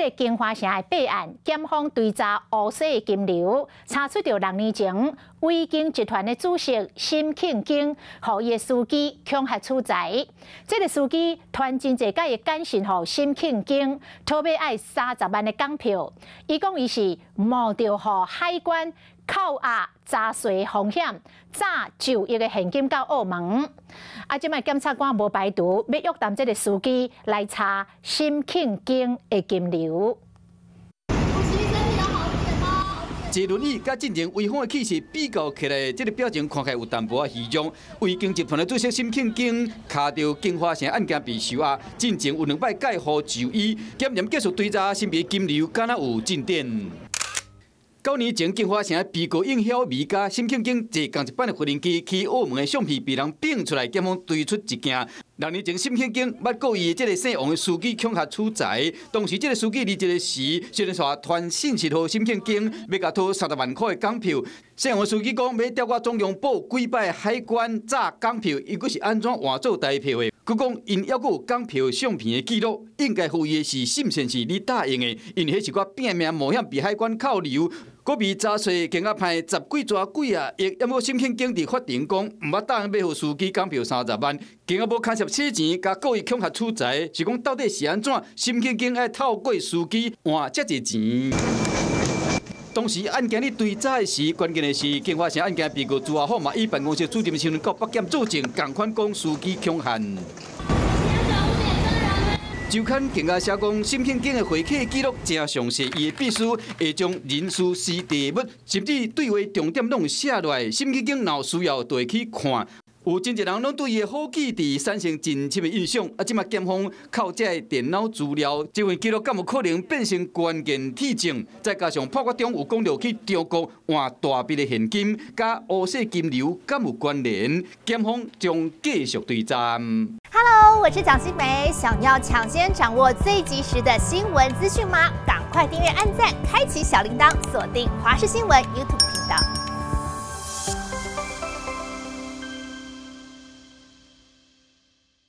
个金华城的备案，检方追查乌色的金流，查出着六年前威京集团的主席沈庆京，和伊的司机恐吓处宅。这个司机团真济个的简讯给辛庆京，托要爱三十万的港票。伊讲伊是冒着和海关。扣押诈税风险，诈就一个现金到澳门。啊，即卖检察官无排除要约谈这个司机来查新庆京的金流。坐轮椅甲进前威风的气势比较起来，这个表情看起来有淡薄仔虚荣。为经集团的主席新庆京卡着金花城案件被收押，进前有两摆介护就医，检验继续追查新币金流，敢若有进展。九年前，金华城被告应晓美加新庆景坐共一班的无人机去澳门的相片被人变出来，检方推出一件。六年前，新庆景捌故意这个姓王的司机恐吓处财，当时这个司机离这个时，虽然说传信息给新庆京，要甲拖三十万块的港票。姓王司机讲要调我中央报几摆海关诈港票，伊佫是安怎换做台票的？佮讲因还佫有港票相片的记录，应该付伊的是信线是你答应的，因为迄是我拼命冒险被海关扣留。国被查税，更加派十几抓几啊！亦要么申请经济法庭讲，毋捌答应要付司机讲票三十万，更加无牵涉洗钱，甲故意恐吓处财，是讲到底是安怎？申请经爱透过司机换遮济钱。当时案件咧追查时，关键的是，警发城案件被告朱阿浩嘛，以办公室主任身份到北检作证，共款讲司机恐吓。周刊更加写讲，芯片警的会客记录正详细，伊的秘书会将人事、事地物，甚至对话重点拢写落来。芯片警若需要，就会去看。有真侪人拢对伊的好记忆产生真深的印象。啊，即马检方靠这电脑资料，这份记录敢有可能变成关键铁证？再加上破案中有讲到去中国换大笔的现金，甲乌色金流敢有关联？检方将继续对查。我是蒋欣梅。想要抢先掌握最及时的新闻资讯吗？赶快订阅、按赞、开启小铃铛，锁定华视新闻 YouTube 频道。